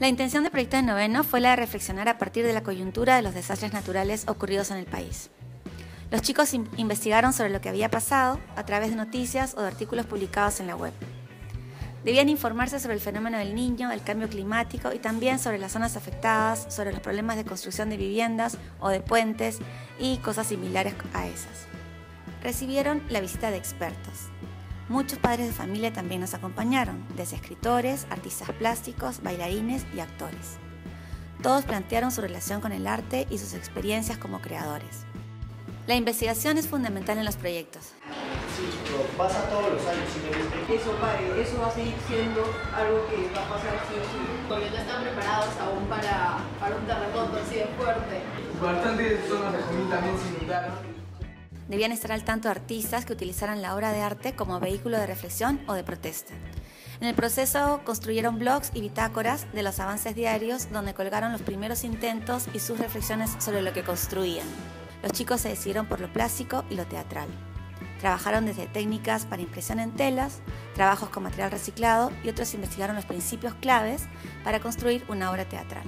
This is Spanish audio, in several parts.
La intención del proyecto de noveno fue la de reflexionar a partir de la coyuntura de los desastres naturales ocurridos en el país. Los chicos investigaron sobre lo que había pasado a través de noticias o de artículos publicados en la web. Debían informarse sobre el fenómeno del niño, el cambio climático y también sobre las zonas afectadas, sobre los problemas de construcción de viviendas o de puentes y cosas similares a esas. Recibieron la visita de expertos, Muchos padres de familia también nos acompañaron, desde escritores, artistas plásticos, bailarines y actores. Todos plantearon su relación con el arte y sus experiencias como creadores. La investigación es fundamental en los proyectos. Sí, pero pasa todos los años simplemente. Eso va, eso va a seguir siendo algo que va a pasar así o sí. Porque no están preparados aún para, para un terremoto así de fuerte. Bastantes zonas de Junín también se inundaron debían estar al tanto artistas que utilizaran la obra de arte como vehículo de reflexión o de protesta. En el proceso construyeron blogs y bitácoras de los avances diarios donde colgaron los primeros intentos y sus reflexiones sobre lo que construían. Los chicos se decidieron por lo plástico y lo teatral. Trabajaron desde técnicas para impresión en telas, trabajos con material reciclado y otros investigaron los principios claves para construir una obra teatral.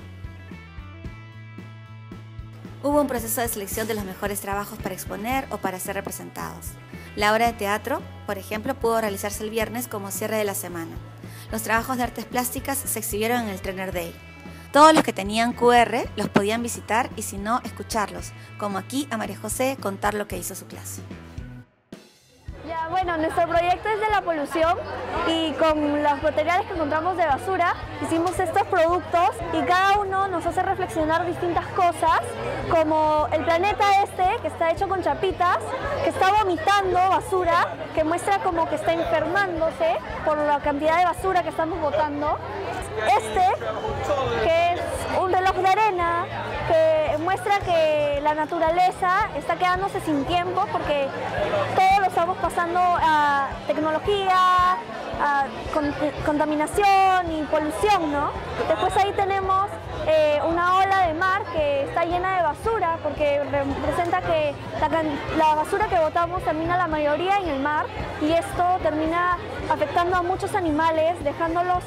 Hubo un proceso de selección de los mejores trabajos para exponer o para ser representados. La obra de teatro, por ejemplo, pudo realizarse el viernes como cierre de la semana. Los trabajos de artes plásticas se exhibieron en el Trainer Day. Todos los que tenían QR los podían visitar y si no, escucharlos, como aquí a María José contar lo que hizo su clase. Bueno, nuestro proyecto es de la polución y con los materiales que encontramos de basura hicimos estos productos y cada uno nos hace reflexionar distintas cosas, como el planeta este, que está hecho con chapitas, que está vomitando basura, que muestra como que está enfermándose por la cantidad de basura que estamos botando. Este, que es un reloj de arena, que muestra que la naturaleza está quedándose sin tiempo porque todos lo estamos pasando a tecnología, a contaminación y polución, ¿no? Después ahí tenemos eh, una ola de mar que está llena de basura porque representa que la, basura que botamos termina la mayoría en el mar y esto termina afectando a muchos animales, dejándolos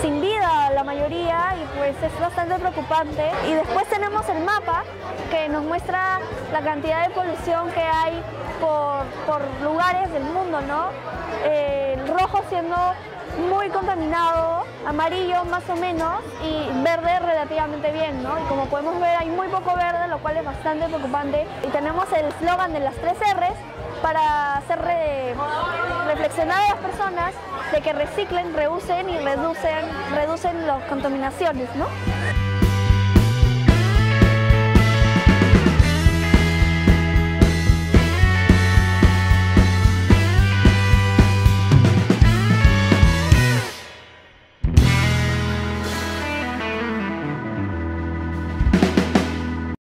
sin vida la mayoría y pues es bastante preocupante. Y después tenemos el mapa que nos muestra la cantidad de polución que hay por, lugares del mundo, ¿no? El rojo siendo muy contaminado, amarillo más o menos y verde relativamente bien, ¿no? Y como podemos ver hay muy poco verde, lo cual es bastante preocupante. Y tenemos el eslogan de las tres R's para hacer reflexionar a las personas de que reciclen, reusen y reducen, reducen las contaminaciones, ¿no?